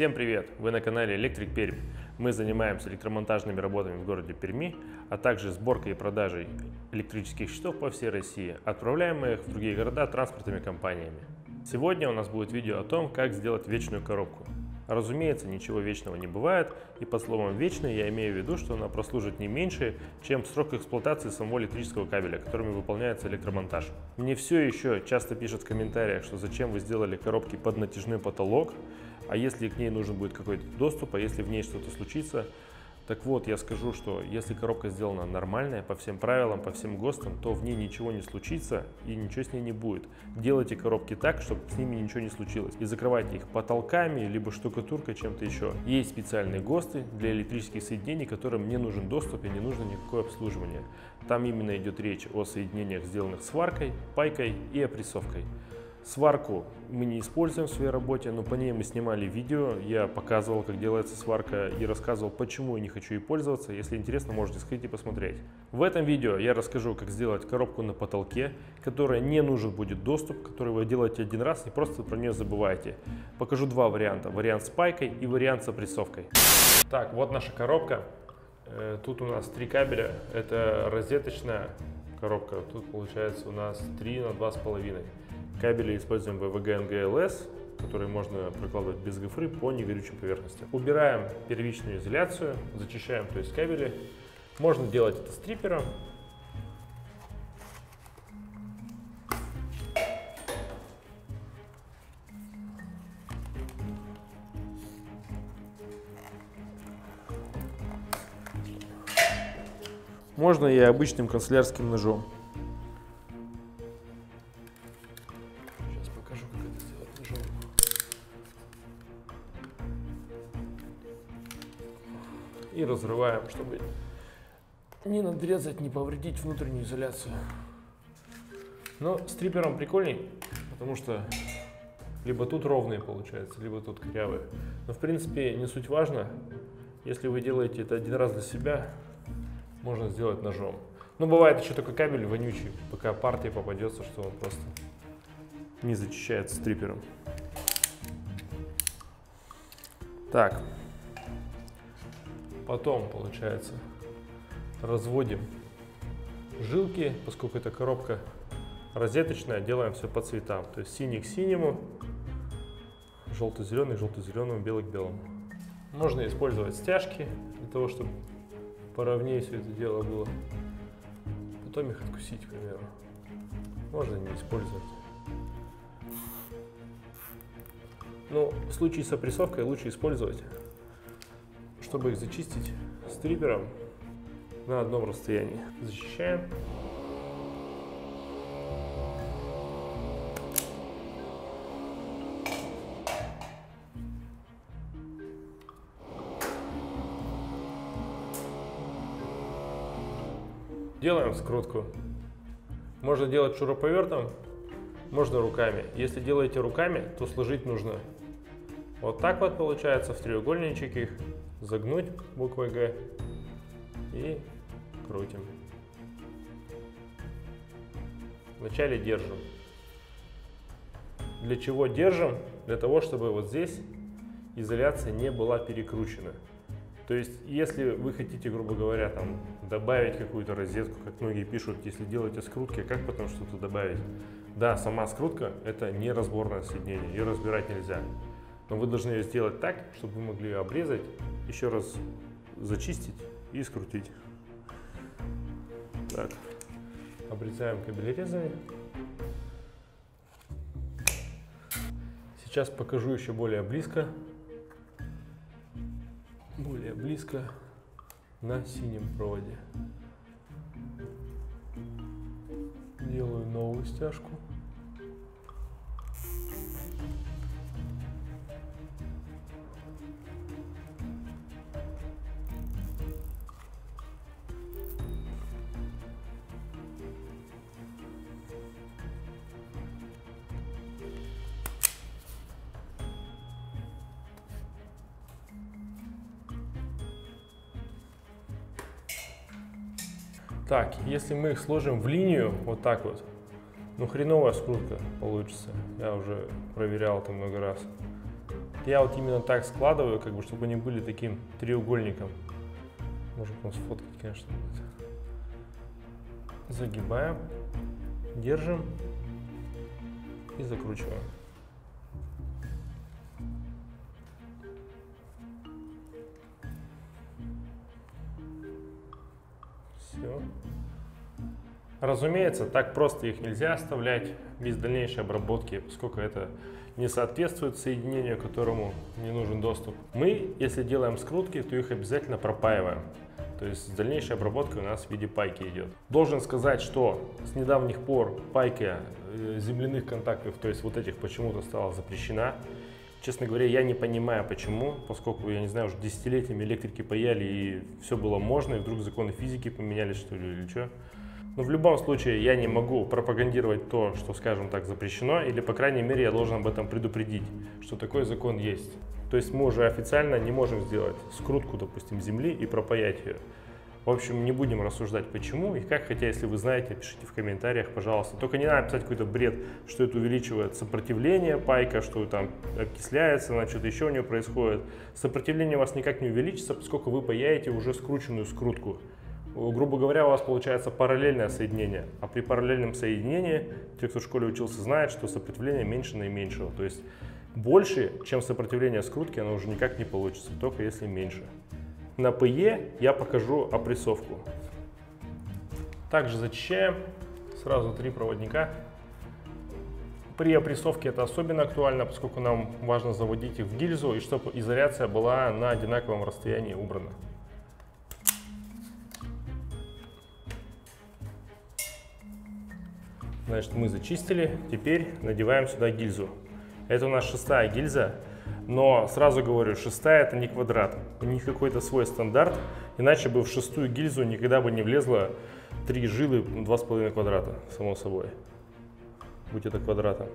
Всем привет! Вы на канале Электрик Пермь. Мы занимаемся электромонтажными работами в городе Перми, а также сборкой и продажей электрических счетов по всей России, отправляемых в другие города транспортными компаниями. Сегодня у нас будет видео о том, как сделать вечную коробку. Разумеется, ничего вечного не бывает, и под словом «вечный» я имею в виду, что она прослужит не меньше, чем срок эксплуатации самого электрического кабеля, которыми выполняется электромонтаж. Мне все еще часто пишут в комментариях, что зачем вы сделали коробки под натяжной потолок, а если к ней нужен будет какой-то доступ, а если в ней что-то случится, так вот, я скажу, что если коробка сделана нормальная, по всем правилам, по всем ГОСТам, то в ней ничего не случится и ничего с ней не будет. Делайте коробки так, чтобы с ними ничего не случилось. И закрывайте их потолками, либо штукатуркой, чем-то еще. Есть специальные ГОСТы для электрических соединений, которым не нужен доступ и не нужно никакое обслуживание. Там именно идет речь о соединениях, сделанных сваркой, пайкой и опрессовкой. Сварку мы не используем в своей работе, но по ней мы снимали видео, я показывал, как делается сварка и рассказывал, почему я не хочу ей пользоваться. Если интересно, можете сходить и посмотреть. В этом видео я расскажу, как сделать коробку на потолке, которая не нужен будет доступ, который вы делаете один раз и просто про нее забываете. Покажу два варианта, вариант с пайкой и вариант с опрессовкой. Так, вот наша коробка. Э, тут у нас три кабеля, это розеточная коробка, тут получается у нас 3 на 2,5. Кабели используем VVG NGLS, которые можно прокладывать без гофры по негорючим поверхностям. Убираем первичную изоляцию, зачищаем то есть кабели. Можно делать это стрипером. Можно и обычным канцелярским ножом. Разрываем, чтобы не надрезать, не повредить внутреннюю изоляцию. Но с прикольней, потому что либо тут ровные получается, либо тут корявые. Но в принципе не суть важно. Если вы делаете это один раз для себя, можно сделать ножом. Но бывает еще такой кабель вонючий, пока партия попадется, что он просто не зачищается стрипером. Так, Потом, получается, разводим жилки, поскольку эта коробка розеточная, делаем все по цветам. То есть синий к синему, желто-зеленый, желто-зеленому, белый к белому. Можно использовать стяжки для того, чтобы поровнее все это дело было. Потом их откусить, к примеру. Можно не использовать. Но в случае с опрессовкой лучше использовать чтобы их зачистить стрипером на одном расстоянии. Защищаем. Делаем скрутку. Можно делать шуруповертом, можно руками. Если делаете руками, то сложить нужно вот так вот получается в треугольничек их загнуть буквой Г и крутим. Вначале держим. Для чего держим? Для того, чтобы вот здесь изоляция не была перекручена. То есть, если вы хотите, грубо говоря, там, добавить какую-то розетку, как многие пишут, если делаете скрутки, как потом что-то добавить? Да, сама скрутка – это не разборное соединение, ее разбирать нельзя. Но вы должны ее сделать так, чтобы вы могли ее обрезать, еще раз зачистить и скрутить. Так, обрезаем кабелерезами. Сейчас покажу еще более близко. Более близко на синем проводе. Делаю новую стяжку. Так, если мы их сложим в линию, вот так вот, ну хреновая скрутка получится. Я уже проверял это много раз. Я вот именно так складываю, как бы, чтобы они были таким треугольником. Можно потом сфоткать, конечно. Загибаем, держим и закручиваем. Все. Разумеется, так просто их нельзя оставлять без дальнейшей обработки, поскольку это не соответствует соединению, которому не нужен доступ. Мы, если делаем скрутки, то их обязательно пропаиваем. То есть дальнейшая обработка у нас в виде пайки идет. Должен сказать, что с недавних пор пайка э, земляных контактов, то есть вот этих почему-то стала запрещена. Честно говоря, я не понимаю почему, поскольку, я не знаю, уже десятилетиями электрики паяли и все было можно, и вдруг законы физики поменялись, что ли, или что. Но в любом случае я не могу пропагандировать то, что, скажем так, запрещено, или, по крайней мере, я должен об этом предупредить, что такой закон есть. То есть мы уже официально не можем сделать скрутку, допустим, земли и пропаять ее. В общем, не будем рассуждать почему и как, хотя если вы знаете, пишите в комментариях, пожалуйста. Только не надо писать какой-то бред, что это увеличивает сопротивление пайка, что там окисляется, на что-то еще у нее происходит. Сопротивление у вас никак не увеличится, поскольку вы паяете уже скрученную скрутку. Грубо говоря, у вас получается параллельное соединение. А при параллельном соединении, те, кто в школе учился, знают, что сопротивление меньше наименьшего. То есть больше, чем сопротивление скрутки, оно уже никак не получится, только если меньше. На PE я покажу опрессовку. Также зачищаем сразу три проводника. При опрессовке это особенно актуально, поскольку нам важно заводить их в гильзу и чтобы изоляция была на одинаковом расстоянии убрана. Значит, мы зачистили, теперь надеваем сюда гильзу. Это у нас шестая гильза, но сразу говорю, шестая это не квадрат, у них какой-то свой стандарт, иначе бы в шестую гильзу никогда бы не влезло три жилы 2,5 квадрата, само собой. Будь это квадратом.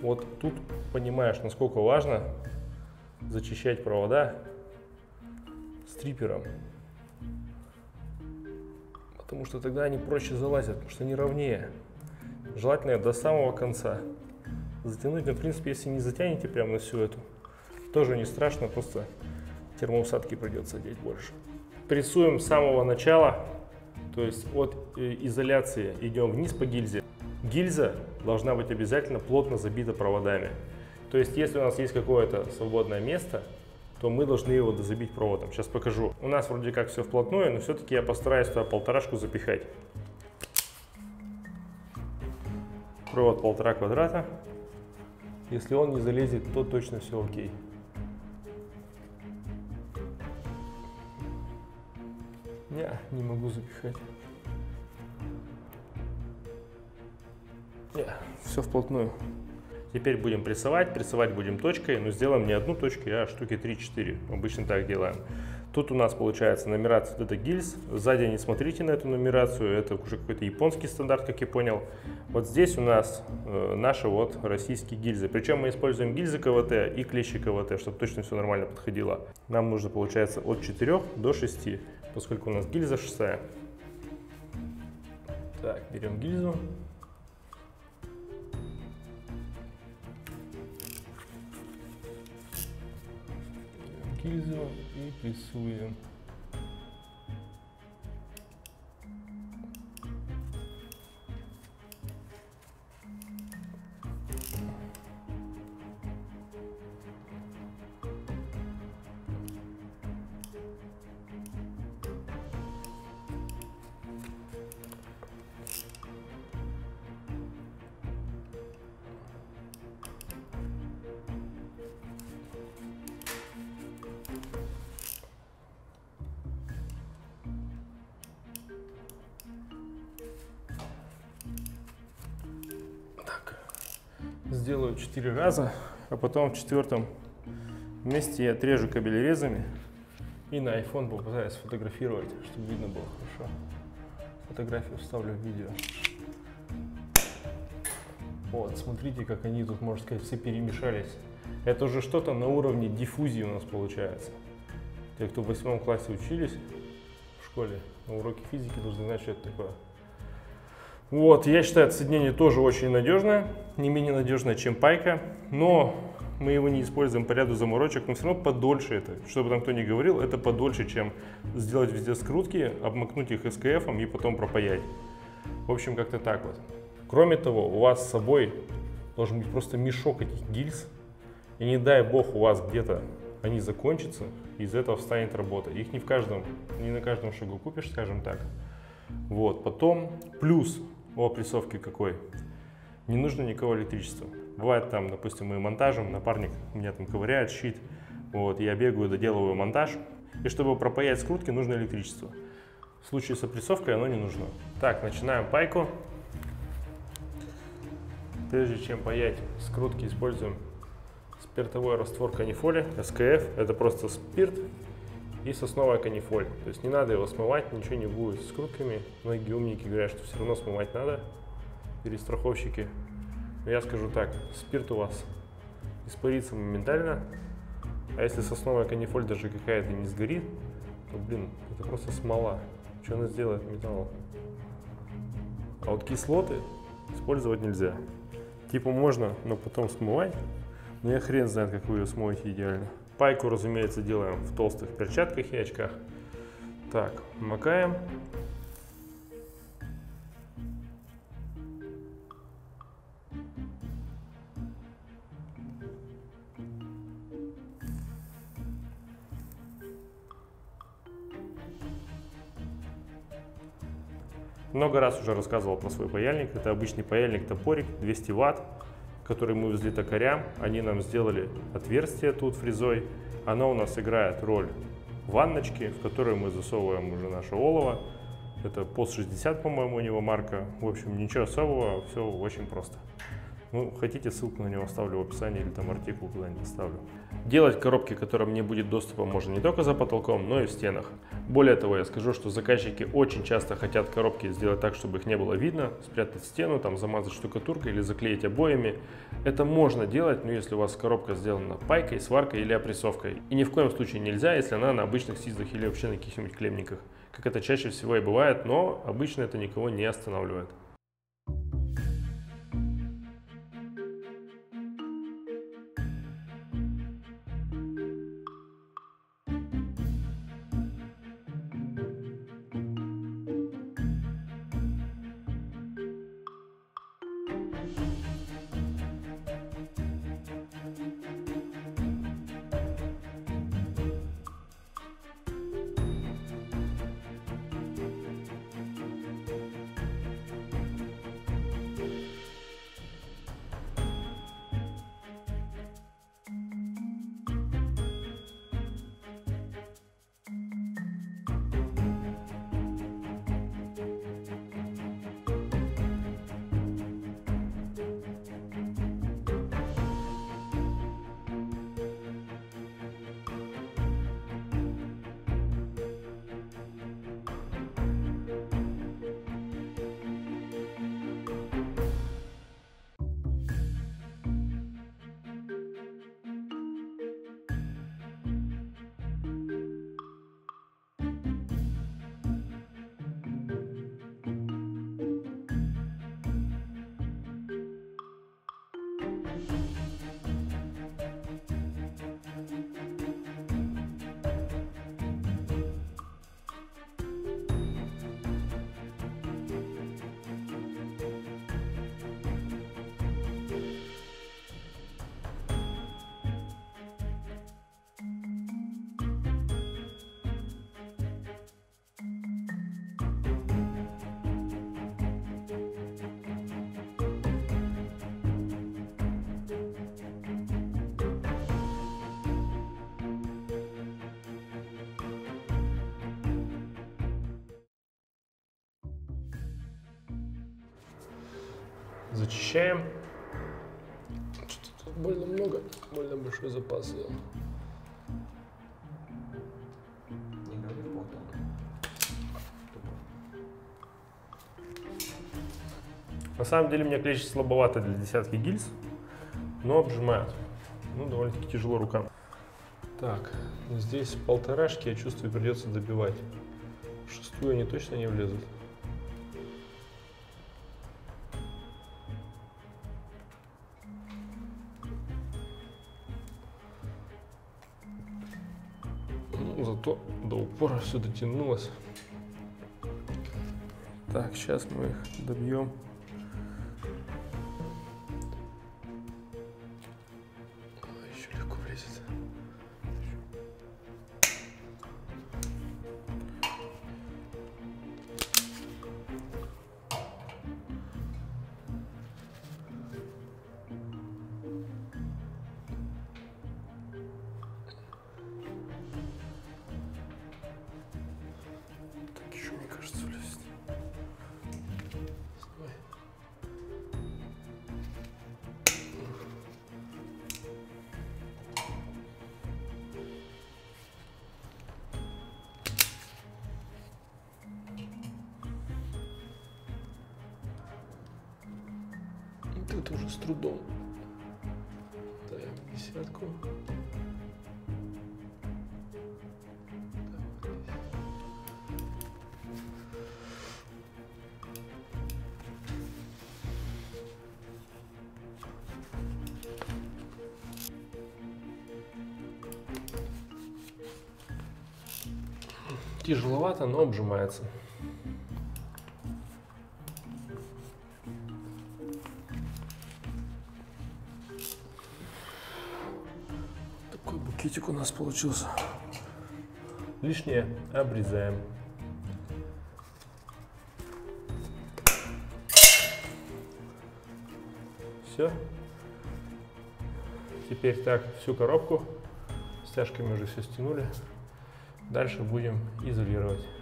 Вот тут понимаешь, насколько важно зачищать провода стрипером. Потому что тогда они проще залазят, потому что они ровнее. Желательно до самого конца затянуть. Но, в принципе, если не затянете прямо на всю эту, тоже не страшно, просто термоусадки придется одеть больше. Прессуем с самого начала, то есть от э, изоляции идем вниз по гильзе. Гильза должна быть обязательно плотно забита проводами. То есть, если у нас есть какое-то свободное место, то мы должны его дозабить проводом. Сейчас покажу. У нас вроде как все вплотную, но все-таки я постараюсь туда полторашку запихать. Провод полтора квадрата. Если он не залезет, то точно все окей. Не, не могу запихать. Не, все вплотную. Теперь будем прессовать. Прессовать будем точкой, но сделаем не одну точку, а штуки 3-4. Обычно так делаем. Тут у нас получается нумерация вот это гильз. Сзади не смотрите на эту нумерацию, это уже какой-то японский стандарт, как я понял. Вот здесь у нас э, наши вот российские гильзы. Причем мы используем гильзы КВТ и клещи КВТ, чтобы точно все нормально подходило. Нам нужно получается от 4 до 6, поскольку у нас гильза шестая. Так, берем гильзу. Гильзу и прессуем. Сделаю 4 раза, а потом в четвертом месте я отрежу кабелерезами и на iPhone попытаюсь сфотографировать, чтобы видно было хорошо. Фотографию вставлю в видео. Вот, смотрите, как они тут, можно сказать, все перемешались. Это уже что-то на уровне диффузии у нас получается. Те, кто в восьмом классе учились в школе, на уроке физики должны знать, что это такое. Вот, я считаю, это соединение тоже очень надежное, не менее надежное, чем пайка, но мы его не используем по ряду заморочек, но все равно подольше это. Чтобы там кто ни говорил, это подольше, чем сделать везде скрутки, обмакнуть их СКФ и потом пропаять. В общем, как-то так вот. Кроме того, у вас с собой должен быть просто мешок этих гильз, и не дай бог у вас где-то они закончатся, из этого встанет работа. Их не в каждом, не на каждом шагу купишь, скажем так. Вот, потом плюс у опрессовки какой? Не нужно никакого электричества. Бывает там, допустим, мы монтажем, напарник меня там ковыряет, щит, вот, я бегаю, доделываю монтаж, и чтобы пропаять скрутки, нужно электричество. В случае с опрессовкой оно не нужно. Так, начинаем пайку. Прежде чем паять скрутки, используем спиртовой раствор канифоли, СКФ. Это просто спирт и сосновая канифоль. То есть не надо его смывать, ничего не будет с скрутками. Многие умники говорят, что все равно смывать надо, перестраховщики. Но я скажу так, спирт у вас испарится моментально, а если сосновая канифоль даже какая-то не сгорит, то, блин, это просто смола. Что она сделает металлом? А вот кислоты использовать нельзя. Типа можно, но потом смывать. Но я хрен знает, как вы ее смоете идеально. Пайку, разумеется, делаем в толстых перчатках и очках. Так, макаем. Много раз уже рассказывал про свой паяльник. Это обычный паяльник топорик 200 ватт, который мы везли токарям. Они нам сделали отверстие тут фрезой. Оно у нас играет роль ванночки, в которую мы засовываем уже наше олово. Это POS 60, по-моему, у него марка. В общем, ничего особого, все очень просто. Ну, хотите, ссылку на него оставлю в описании или там артикул куда-нибудь оставлю. Делать коробки, которым не будет доступа, можно не только за потолком, но и в стенах. Более того, я скажу, что заказчики очень часто хотят коробки сделать так, чтобы их не было видно, спрятать стену, там замазать штукатуркой или заклеить обоями. Это можно делать, но если у вас коробка сделана пайкой, сваркой или опрессовкой. И ни в коем случае нельзя, если она на обычных сизлах или вообще на каких-нибудь клемниках, как это чаще всего и бывает, но обычно это никого не останавливает. Зачищаем. Что-то тут больно много, больно большой запас сделал. На самом деле мне клещ слабовато для десятки гильз, но обжимают. Ну, довольно-таки тяжело рукам. Так, здесь полторашки, я чувствую, придется добивать. В шестую они точно не влезут. Зато до упора все дотянулось. Так, сейчас мы их добьем. Кажется, влезет. Давай. Вот это уже с трудом. Даем десятку. Тяжеловато, но обжимается. Такой букетик у нас получился. Лишнее обрезаем. Все. Теперь так всю коробку. Стяжками уже все стянули. Дальше будем изолировать.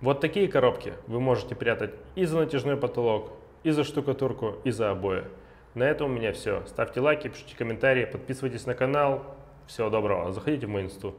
Вот такие коробки вы можете прятать и за натяжной потолок, и за штукатурку, и за обои. На этом у меня все. Ставьте лайки, пишите комментарии, подписывайтесь на канал. Всего доброго. Заходите в мой инсту.